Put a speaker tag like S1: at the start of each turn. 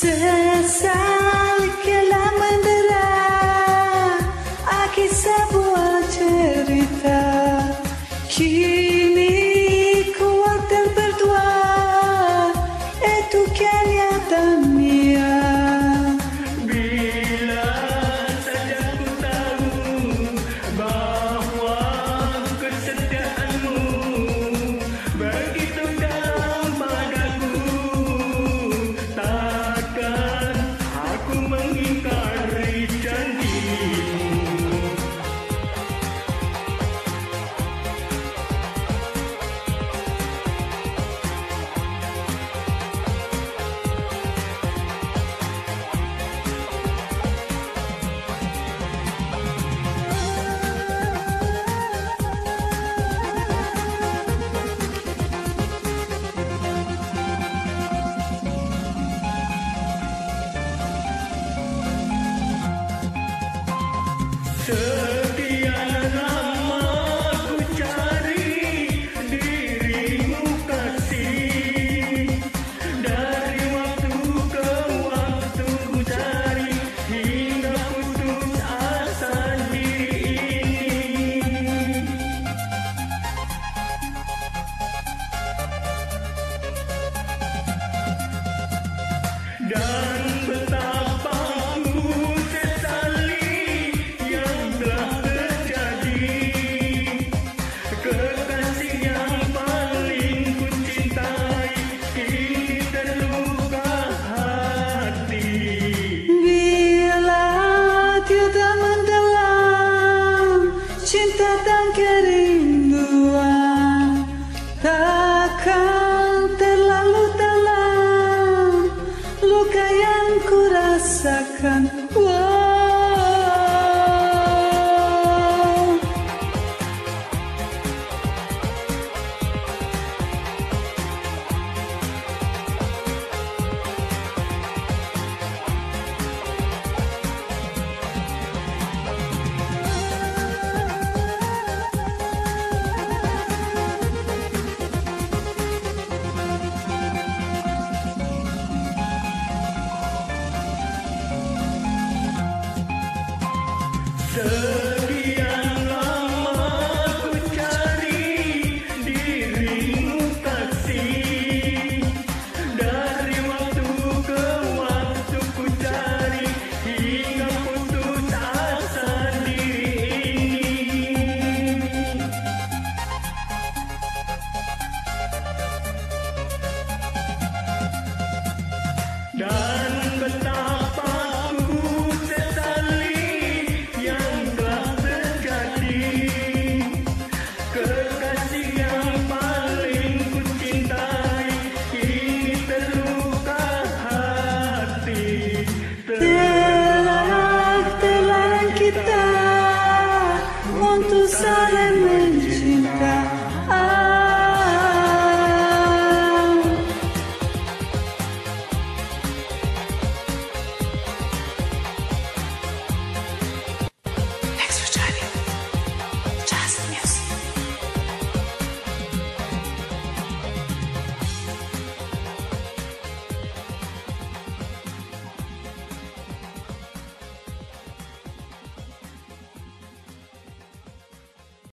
S1: Sesal
S2: Sekian Sekian